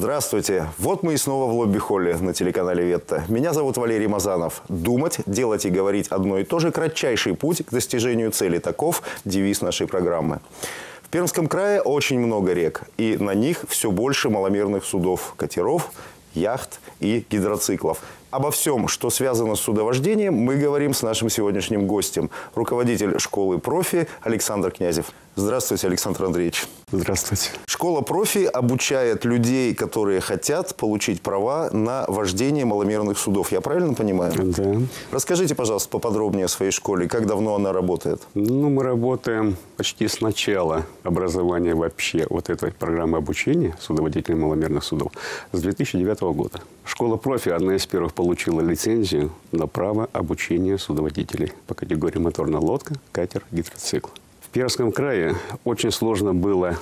Здравствуйте. Вот мы и снова в лобби-холле на телеканале «Ветта». Меня зовут Валерий Мазанов. Думать, делать и говорить одно и то же – кратчайший путь к достижению цели. Таков девиз нашей программы. В Пермском крае очень много рек, и на них все больше маломерных судов, катеров, яхт и гидроциклов. Обо всем, что связано с судовождением, мы говорим с нашим сегодняшним гостем, руководитель школы профи Александр Князев. Здравствуйте, Александр Андреевич. Здравствуйте. Школа профи обучает людей, которые хотят получить права на вождение маломерных судов. Я правильно понимаю? Да. Расскажите, пожалуйста, поподробнее о своей школе. Как давно она работает? Ну, мы работаем почти с начала образования вообще вот этой программы обучения судоводителей маломерных судов с 2009 года. Школа профи одна из первых получила лицензию на право обучения судоводителей по категории моторная лодка, катер, гидроцикл. В Пермском крае очень сложно было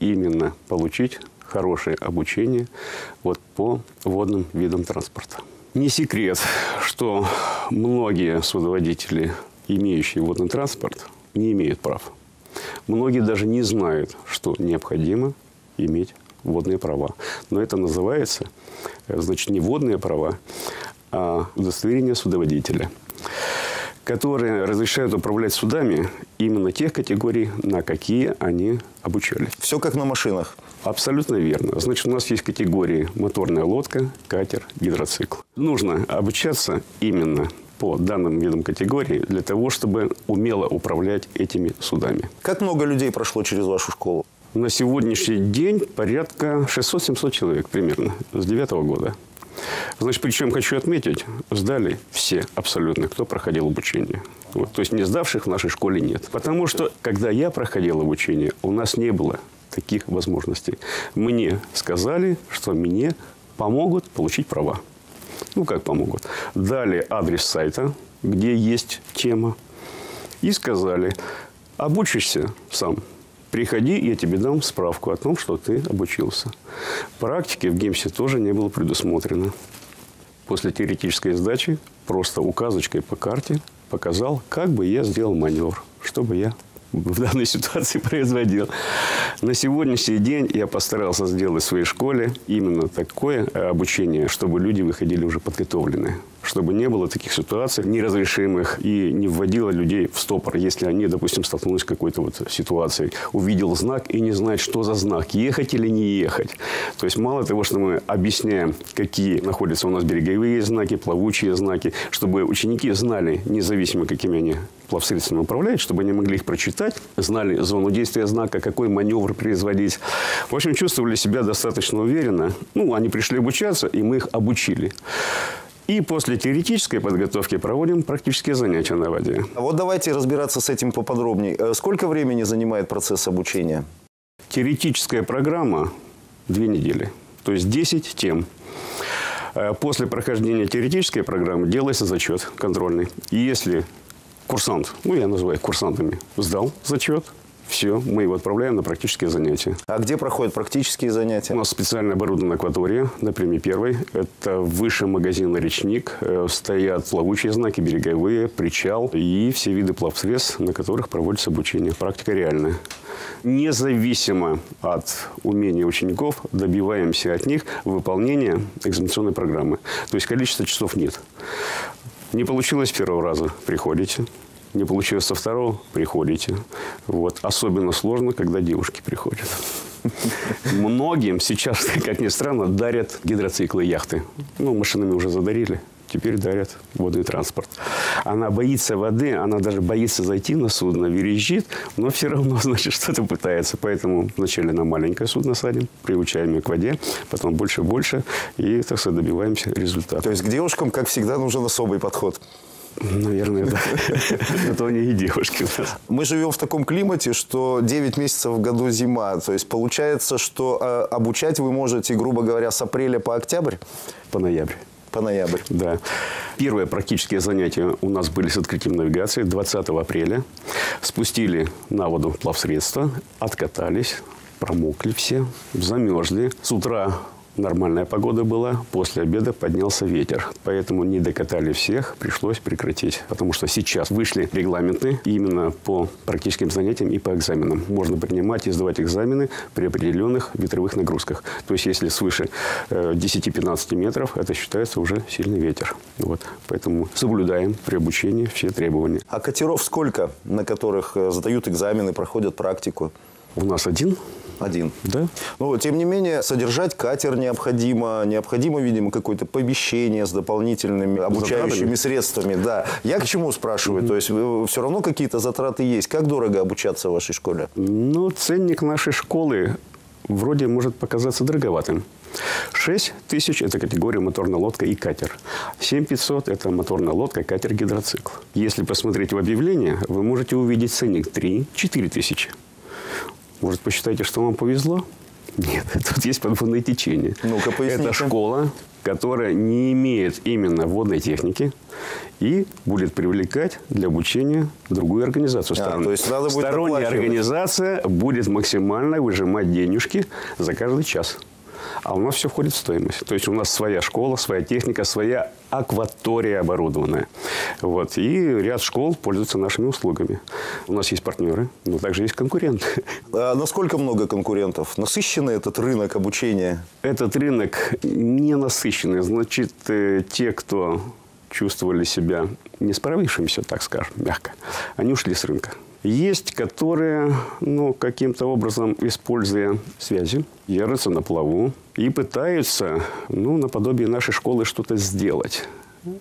именно получить хорошее обучение вот по водным видам транспорта. Не секрет, что многие судоводители, имеющие водный транспорт, не имеют прав. Многие даже не знают, что необходимо иметь водные права. Но это называется, значит, не водные права, а удостоверение судоводителя – которые разрешают управлять судами именно тех категорий, на какие они обучались. Все как на машинах. Абсолютно верно. Значит, у нас есть категории моторная лодка, катер, гидроцикл. Нужно обучаться именно по данным видам категории для того, чтобы умело управлять этими судами. Как много людей прошло через вашу школу? На сегодняшний день порядка 600-700 человек примерно с 2009 года. Значит, причем хочу отметить, сдали все абсолютно, кто проходил обучение. Вот, то есть не сдавших в нашей школе нет. Потому что, когда я проходил обучение, у нас не было таких возможностей. Мне сказали, что мне помогут получить права. Ну, как помогут? Дали адрес сайта, где есть тема. И сказали, обучишься сам приходи, я тебе дам справку о том, что ты обучился. Практики в ГИМСе тоже не было предусмотрено. После теоретической сдачи просто указочкой по карте показал, как бы я сделал маневр, чтобы я в данной ситуации производил. На сегодняшний день я постарался сделать в своей школе именно такое обучение, чтобы люди выходили уже подготовленные чтобы не было таких ситуаций неразрешимых и не вводило людей в стопор, если они, допустим, столкнулись с какой-то вот ситуацией. Увидел знак и не знает, что за знак, ехать или не ехать. То есть мало того, что мы объясняем, какие находятся у нас береговые знаки, плавучие знаки, чтобы ученики знали, независимо какими они плавсредствами управляют, чтобы они могли их прочитать, знали зону действия знака, какой маневр производить. В общем, чувствовали себя достаточно уверенно. Ну, они пришли обучаться, и мы их обучили. И после теоретической подготовки проводим практические занятия на воде. А вот давайте разбираться с этим поподробнее. Э, сколько времени занимает процесс обучения? Теоретическая программа – две недели. То есть 10 тем. Э, после прохождения теоретической программы делается зачет контрольный. И если курсант, ну я называю их курсантами, сдал зачет – все, мы его отправляем на практические занятия. А где проходят практические занятия? У нас специально оборудована акватория на Приме первой. Это выше магазина «Речник». Э, стоят плавучие знаки, береговые, причал и все виды плавсредств, на которых проводится обучение. Практика реальная. Независимо от умения учеников, добиваемся от них выполнения экзаменационной программы. То есть количества часов нет. Не получилось первого раза, приходите, не получилось со второго, приходите. Вот. Особенно сложно, когда девушки приходят. Многим сейчас, как ни странно, дарят гидроциклы и яхты. Ну, машинами уже задарили. Теперь дарят водный транспорт. Она боится воды, она даже боится зайти на судно, верещит, но все равно, значит, что-то пытается. Поэтому вначале на маленькое судно садим, приучаем ее к воде, потом больше-больше, и, так сказать, добиваемся результата. То есть к девушкам, как всегда, нужен особый подход. Наверное, да. Это они и девушки. Мы живем в таком климате, что 9 месяцев в году зима. То есть получается, что э, обучать вы можете, грубо говоря, с апреля по октябрь? По ноябрь. По ноябрь. Да. Первые практические занятия у нас были с открытием навигации 20 апреля. Спустили на воду плавсредства, откатались, промокли все, замерзли. С утра нормальная погода была, после обеда поднялся ветер. Поэтому не докатали всех, пришлось прекратить. Потому что сейчас вышли регламенты именно по практическим занятиям и по экзаменам. Можно принимать и сдавать экзамены при определенных ветровых нагрузках. То есть, если свыше 10-15 э, метров, это считается уже сильный ветер. Вот. Поэтому соблюдаем при обучении все требования. А катеров сколько, на которых э, сдают экзамены, проходят практику? У нас один один. Да. Но, тем не менее, содержать катер необходимо. Необходимо, видимо, какое-то помещение с дополнительными обучающими средствами. Да. Я к чему спрашиваю? То есть, э, все равно какие-то затраты есть. Как дорого обучаться в вашей школе? Ну, ценник нашей школы вроде может показаться дороговатым. 6 тысяч – это категория моторная лодка и катер. 7 500 – это моторная лодка, катер, гидроцикл. Если посмотреть в объявление, вы можете увидеть ценник 3-4 тысячи. Может, посчитайте, что вам повезло? Нет, тут есть подводное течение. Ну-ка, поясните. Это школа, которая не имеет именно водной техники и будет привлекать для обучения другую организацию. А, то есть надо будет Сторонняя организация будет максимально выжимать денежки за каждый час. А у нас все входит в стоимость. То есть у нас своя школа, своя техника, своя акватория оборудованная. Вот. И ряд школ пользуются нашими услугами. У нас есть партнеры, но также есть конкуренты. А насколько много конкурентов? Насыщенный этот рынок обучения? Этот рынок не насыщенный. Значит, э, те, кто чувствовали себя не справившимися, так скажем, мягко, они ушли с рынка. Есть, которые, ну, каким-то образом, используя связи, ярятся на плаву и пытаются, ну, наподобие нашей школы что-то сделать.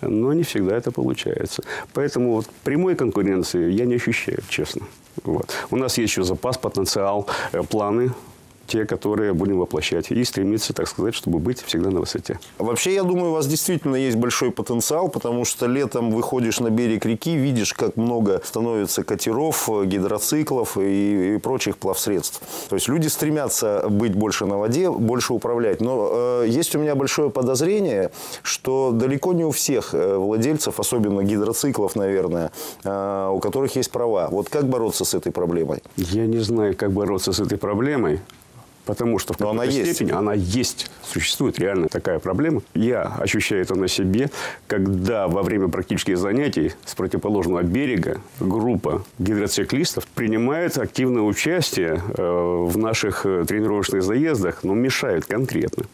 Но не всегда это получается. Поэтому вот прямой конкуренции я не ощущаю, честно. Вот. У нас есть еще запас, потенциал, э, планы те, которые будем воплощать. И стремиться, так сказать, чтобы быть всегда на высоте. Вообще, я думаю, у вас действительно есть большой потенциал, потому что летом выходишь на берег реки, видишь, как много становится катеров, гидроциклов и, и прочих плавсредств. То есть люди стремятся быть больше на воде, больше управлять. Но э, есть у меня большое подозрение, что далеко не у всех э, владельцев, особенно гидроциклов, наверное, э, у которых есть права. Вот как бороться с этой проблемой? Я не знаю, как бороться с этой проблемой. Потому что в какой-то она степени есть. она есть. Существует реально такая проблема. Я ощущаю это на себе, когда во время практических занятий с противоположного берега группа гидроциклистов принимает активное участие э, в наших э, тренировочных заездах, но мешают конкретно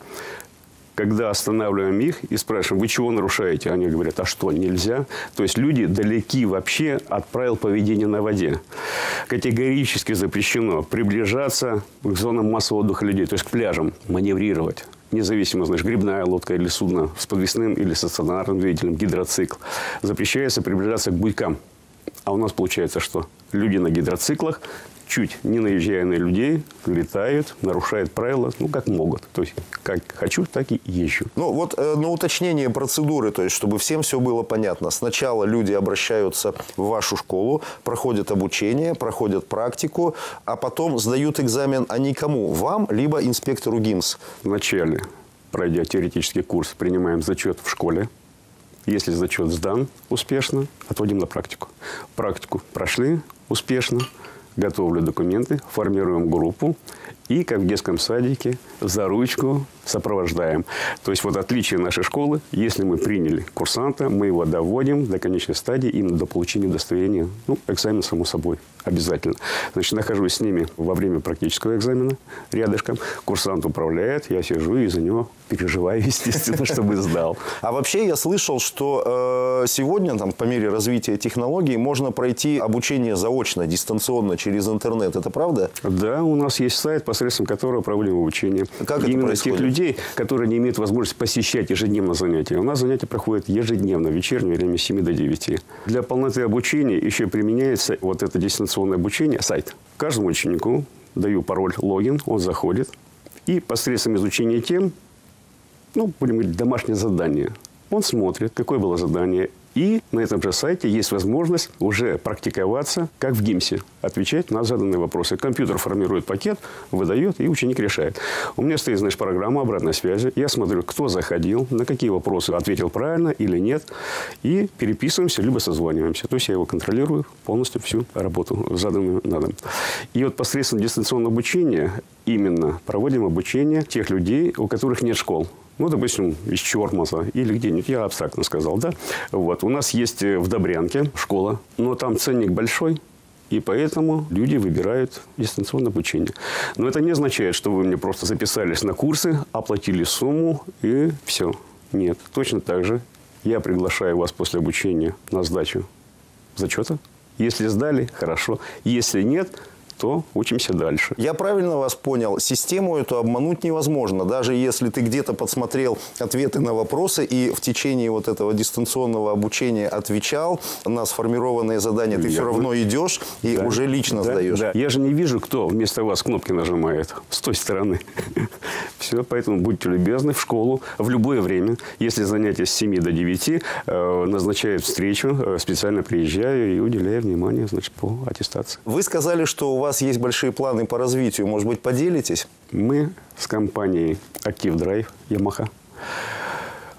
когда останавливаем их и спрашиваем, вы чего нарушаете? Они говорят, а что, нельзя? То есть люди далеки вообще от правил поведения на воде. Категорически запрещено приближаться к зонам массового отдыха людей, то есть к пляжам, маневрировать независимо, знаешь, грибная лодка или судно с подвесным или стационарным двигателем, гидроцикл. Запрещается приближаться к буйкам. А у нас получается что? Люди на гидроциклах чуть не наезжая на людей, летают, нарушают правила, ну, как могут. То есть, как хочу, так и езжу. Ну, вот э, на уточнение процедуры, то есть, чтобы всем все было понятно. Сначала люди обращаются в вашу школу, проходят обучение, проходят практику, а потом сдают экзамен, а никому, вам, либо инспектору ГИМС. Вначале, пройдя теоретический курс, принимаем зачет в школе. Если зачет сдан успешно, отводим на практику. Практику прошли успешно, готовлю документы, формируем группу и, как в детском садике, за ручку сопровождаем. То есть вот отличие нашей школы, если мы приняли курсанта, мы его доводим до конечной стадии, именно до получения удостоверения. Ну, экзамен, само собой, обязательно. Значит, нахожусь с ними во время практического экзамена рядышком. Курсант управляет, я сижу и за него переживаю, естественно, чтобы сдал. А вообще я слышал, что э, сегодня, там, по мере развития технологий, можно пройти обучение заочно, дистанционно, через интернет. Это правда? Да, у нас есть сайт, посредством которого проводим обучение. Как Именно это тех людей, которые не имеют возможности посещать ежедневно занятия. У нас занятия проходят ежедневно, в вечернее время с 7 до 9. Для полноты обучения еще применяется вот это дистанционное обучение, сайт. Каждому ученику даю пароль, логин, он заходит. И посредством изучения тем, ну, будем говорить, домашнее задание. Он смотрит, какое было задание, И на этом же сайте есть возможность уже практиковаться, как в ГИМСе, отвечать на заданные вопросы. Компьютер формирует пакет, выдает, и ученик решает. У меня стоит, знаешь, программа обратной связи. Я смотрю, кто заходил, на какие вопросы ответил правильно или нет. И переписываемся, либо созваниваемся. То есть я его контролирую полностью всю работу, заданную на дом. И вот посредством дистанционного обучения именно проводим обучение тех людей, у которых нет школ. Ну, допустим, из Чормаза или где-нибудь, я абстрактно сказал, да. Вот, у нас есть э, в Добрянке школа, но там ценник большой, и поэтому люди выбирают дистанционное обучение. Но это не означает, что вы мне просто записались на курсы, оплатили сумму и все. Нет, точно так же я приглашаю вас после обучения на сдачу зачета. Если сдали, хорошо. Если нет, то учимся дальше. Я правильно вас понял? Систему эту обмануть невозможно. Даже если ты где-то подсмотрел ответы на вопросы и в течение вот этого дистанционного обучения отвечал на сформированные задания, ты Я все равно идешь и да. уже лично да, сдаешь. Да. Я же не вижу, кто вместо вас кнопки нажимает с той стороны. Все, поэтому будьте любезны в школу в любое время. Если занятие с 7 до 9, э, назначают встречу, э, специально приезжаю и уделяю внимание значит, по аттестации. Вы сказали, что у вас есть большие планы по развитию. Может быть, поделитесь? Мы с компанией Active Drive Yamaha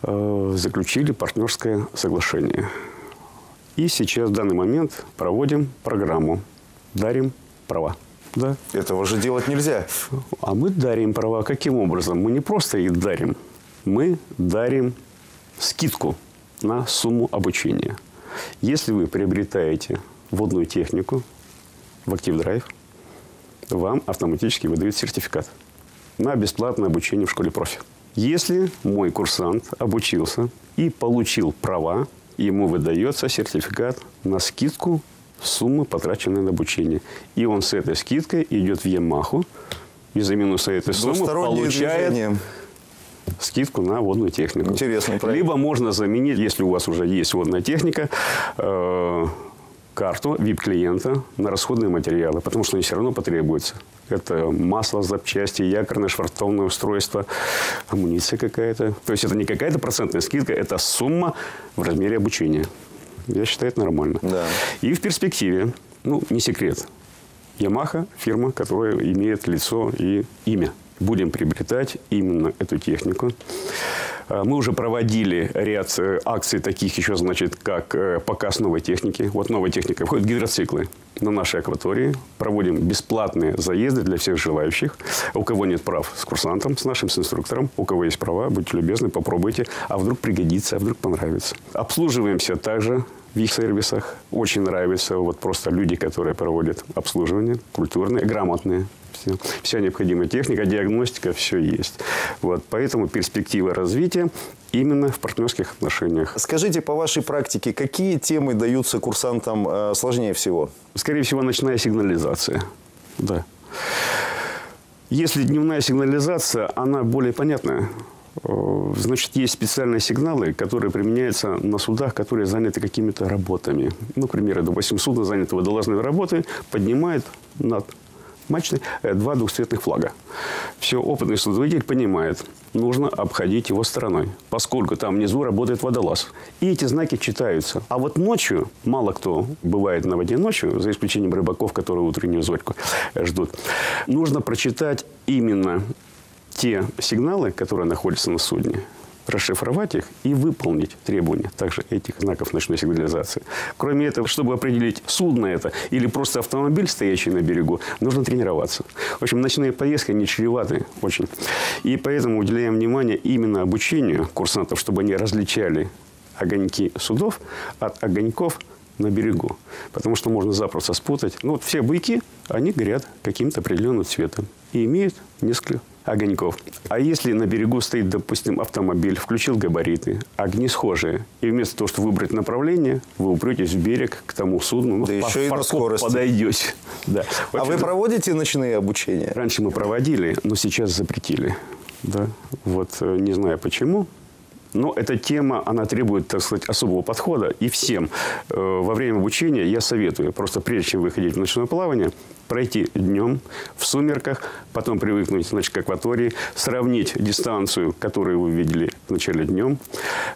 э, заключили партнерское соглашение. И сейчас в данный момент проводим программу «Дарим права». Да. Этого же делать нельзя. А мы дарим права. Каким образом? Мы не просто их дарим. Мы дарим скидку на сумму обучения. Если вы приобретаете водную технику в Active Drive, вам автоматически выдают сертификат на бесплатное обучение в школе профи. Если мой курсант обучился и получил права, ему выдается сертификат на скидку суммы, потраченной на обучение. И он с этой скидкой идет в Ямаху, и за минуса этой суммы получает движение. скидку на водную технику. Интересно, правильно. Либо можно заменить, если у вас уже есть водная техника, э, карту VIP-клиента на расходные материалы, потому что они все равно потребуются. Это масло, запчасти, якорное швартовное устройство, амуниция какая-то. То есть это не какая-то процентная скидка, это сумма в размере обучения. Я считаю, это нормально. Да. И в перспективе, ну, не секрет, Ямаха – фирма, которая имеет лицо и имя. Будем приобретать именно эту технику. А, мы уже проводили ряд э, акций таких еще, значит, как э, показ новой техники. Вот новая техника входит гидроциклы на нашей акватории. Проводим бесплатные заезды для всех желающих. У кого нет прав с курсантом, с нашим с инструктором. У кого есть права, будьте любезны, попробуйте. А вдруг пригодится, а вдруг понравится. Обслуживаемся также в их сервисах. Очень нравится вот просто люди, которые проводят обслуживание, культурные, грамотные. Все. Вся необходимая техника, диагностика, все есть. Вот. Поэтому перспектива развития именно в партнерских отношениях. Скажите, по вашей практике, какие темы даются курсантам э, сложнее всего? Скорее всего, ночная сигнализация. Да. Если дневная сигнализация, она более понятная. Э, значит, есть специальные сигналы, которые применяются на судах, которые заняты какими-то работами. Ну, к примеру, допустим, судно занято водолазной работой, поднимает над мачтой э, два двухцветных флага. Все, опытный судоводитель понимает, нужно обходить его стороной, поскольку там внизу работает водолаз. И эти знаки читаются. А вот ночью, мало кто бывает на воде ночью, за исключением рыбаков, которые утреннюю зорьку ждут, нужно прочитать именно те сигналы, которые находятся на судне, расшифровать их и выполнить требования также этих знаков ночной сигнализации. Кроме этого, чтобы определить, судно это или просто автомобиль, стоящий на берегу, нужно тренироваться. В общем, ночные поездки, они чреваты очень. И поэтому уделяем внимание именно обучению курсантов, чтобы они различали огоньки судов от огоньков на берегу. Потому что можно запросто спутать. Ну, вот все буйки, они горят каким-то определенным цветом и имеют несколько огоньков. А если на берегу стоит, допустим, автомобиль, включил габариты, огни схожие, и вместо того, чтобы выбрать направление, вы упретесь в берег к тому судну, ну, да по еще и на скорости. подойдете. Да. А вы проводите ночные обучения? Раньше мы проводили, но сейчас запретили. Да. Вот э, не знаю почему. Но эта тема, она требует, так сказать, особого подхода. И всем э, во время обучения я советую, просто прежде чем выходить в ночное плавание, пройти днем, в сумерках, потом привыкнуть значит, к акватории, сравнить дистанцию, которую вы видели в начале днем,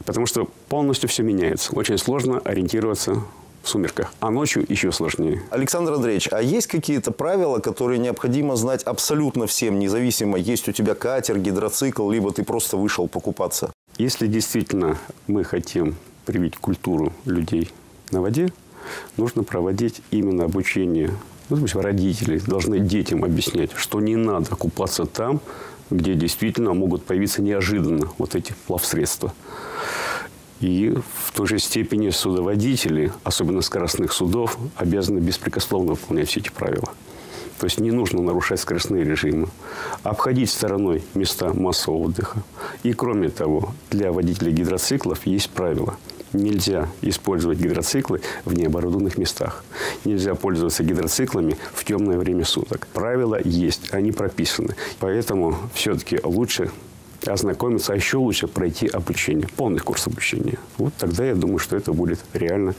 потому что полностью все меняется. Очень сложно ориентироваться в сумерках, а ночью еще сложнее. Александр Андреевич, а есть какие-то правила, которые необходимо знать абсолютно всем, независимо, есть у тебя катер, гидроцикл, либо ты просто вышел покупаться? Если действительно мы хотим привить культуру людей на воде, нужно проводить именно обучение. Ну, допустим, родители должны детям объяснять, что не надо купаться там, где действительно могут появиться неожиданно вот эти плавсредства. И в той же степени судоводители, особенно скоростных судов, обязаны беспрекословно выполнять все эти правила. То есть не нужно нарушать скоростные режимы, обходить стороной места массового отдыха. И кроме того, для водителей гидроциклов есть правила. Нельзя использовать гидроциклы в необорудованных местах. Нельзя пользоваться гидроциклами в темное время суток. Правила есть, они прописаны. Поэтому все-таки лучше ознакомиться, а еще лучше пройти обучение, полный курс обучения. Вот тогда я думаю, что это будет реально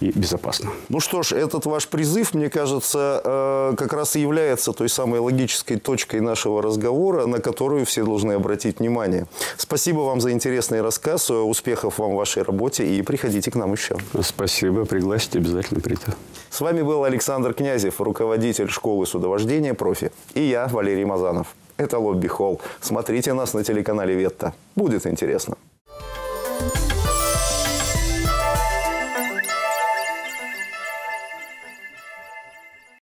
и безопасно. Ну что ж, этот ваш призыв, мне кажется, э, как раз и является той самой логической точкой нашего разговора, на которую все должны обратить внимание. Спасибо вам за интересный рассказ, успехов вам в вашей работе и приходите к нам еще. Спасибо, пригласите, обязательно приду. С вами был Александр Князев, руководитель школы судовождения «Профи», и я, Валерий Мазанов. Это «Лобби Холл». Смотрите нас на телеканале «Ветта». Будет интересно.